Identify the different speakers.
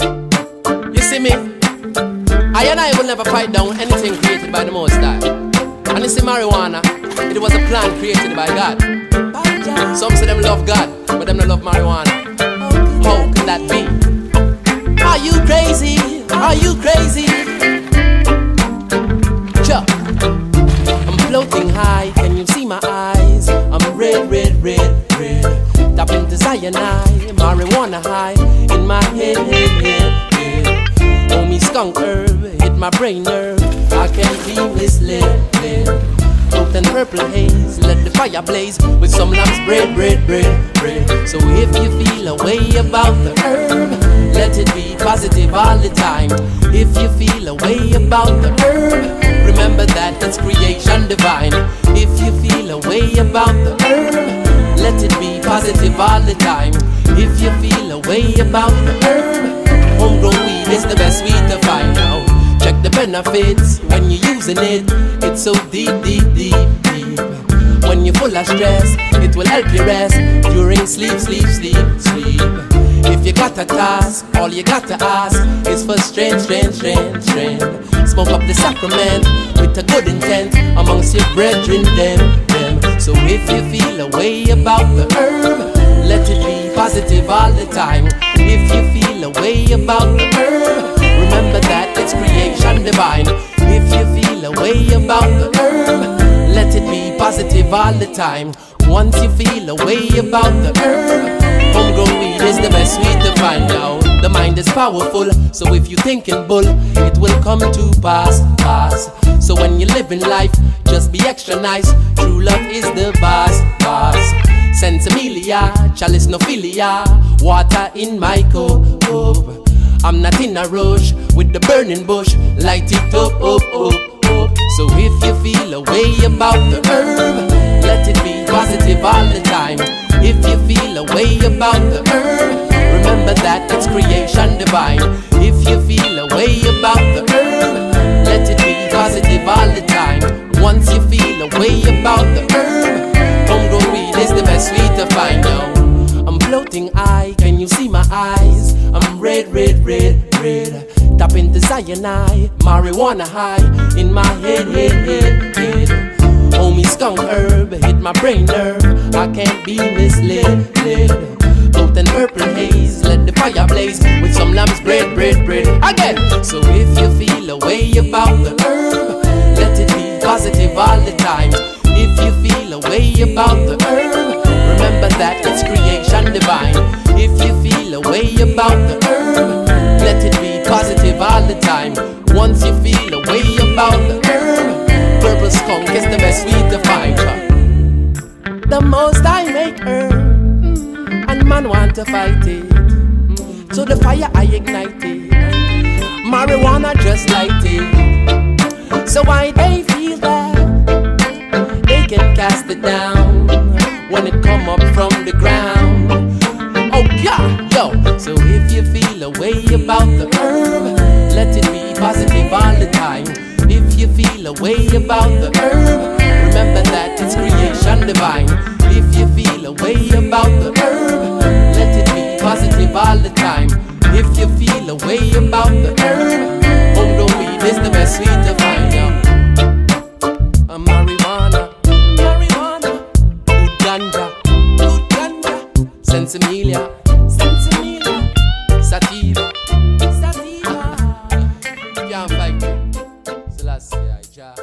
Speaker 1: You see me? I and I will never fight down anything created by the Most High. And you see marijuana, it was a plan created by God. Some say them love God, but them don't love marijuana. How could that be? Are you crazy? Are you crazy? Chuck. I'm floating high, can you see my eyes? I'm red, red, red, red. Tapping to cyanide, marijuana high in my head, head, head, head. Oh, me skunk herb hit my brain nerve. I can't be misled. led. Out and purple haze, let the fire blaze with some lamb's bread, bread, bread, bread. So if you feel a way about the herb, let it be positive all the time. If you feel a way about the herb, remember that it's creation divine. If you feel a way about the herb, let it be positive all the time. If you feel a way about the herb, homegrown weed is the best weed to find out. Check the benefits when you're using it. It's so deep, deep, deep, deep. When you're full of stress, it will help you rest during sleep, sleep, sleep, sleep. If you got a task, all you got to ask is for strength, strength, strength, strength. Smoke up the sacrament with a good intent amongst your brethren, them, them. So if you feel a way about the herb, let it be positive all the time. If you feel a way about the herb, remember that it's creation divine. If you feel a way about the herb, let it be positive all the time. Once you feel a way about the herb, homegrown weed is the best weed to find out. The mind is powerful, so if you thinking bull, it will come to pass, pass. So when you're living life, just be extra nice. True love is the boss, boss. Sensimilia, chalice no filia, water in my cup. I'm not in a rush with the burning bush, light it up, up, up, up. So if you feel a way about the herb, let it be positive all the time. If you feel a way about the herb, remember that it's creation divine. If you feel a way about the herb, let it be positive all the time. About the herb, homegrown weed is the best weed to find out. I'm floating high, can you see my eyes? I'm red, red, red, red. Tapping the cyanide, marijuana high in my head, head, head, head. Homie skunk herb hit my brain nerve. I can't be misled, led. Out and purple haze, let the fire blaze with some lamb's bread, bread, bread. Again. So if you feel a way about the herb, let it be positive all the time. Way about the herb, remember that it's creation divine. If you feel a way about the herb, let it be positive all the time. Once you feel a way about the herb, purple skunk is the best weed to. The most I make herb, mm, and man want to fight it. Mm, so the fire I ignite it, marijuana just light it. So why they when it come up from the ground. Oh yeah, yo. So if you feel a way about the herb, let it be positive all the time. If you feel a way about the herb, ganja, sensimilia, sensimilia, sativa, sativa. Can't fight. Selassie, I